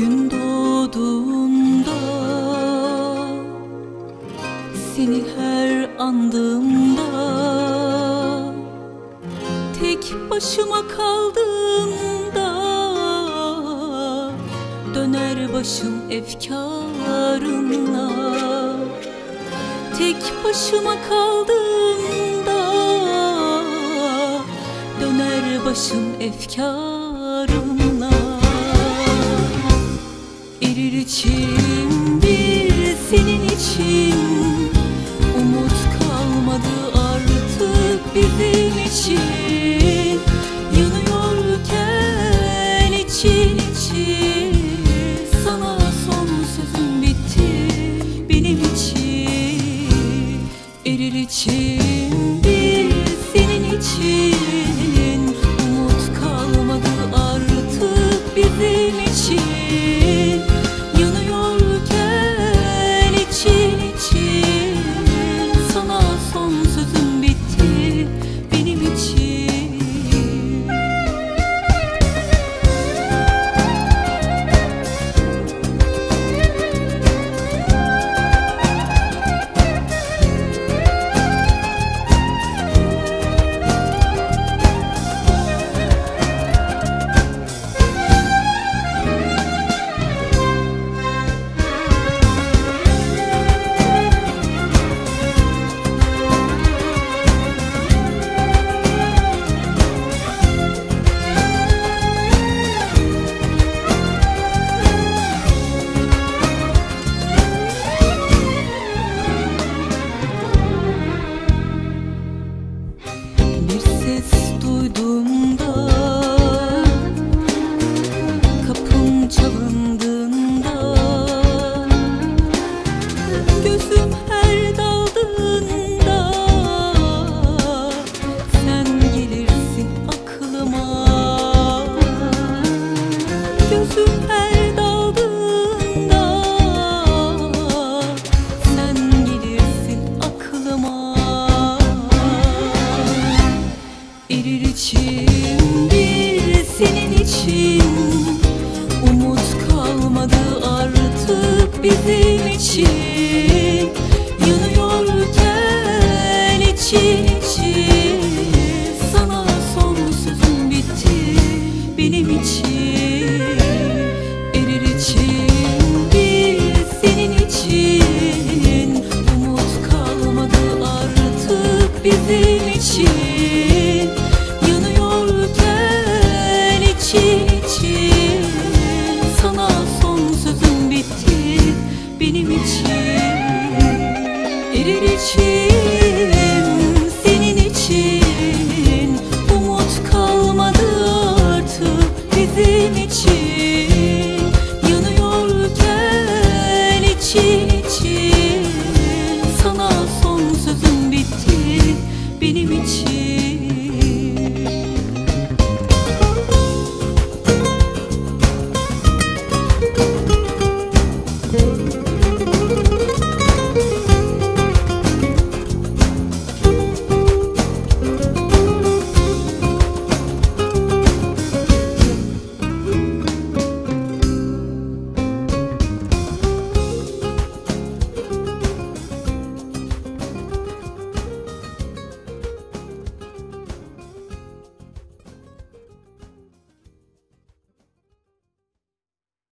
gün doğduğunda Seni her andığımda Tek başıma kaldığımda Döner başım efkarınla Tek başıma kaldığımda Döner başım efkarınla see vizinho. için için Senin için. Umut kalmadı artık Bizim için. Yanıyorken için için. Sana son sözüm bitti Benim için.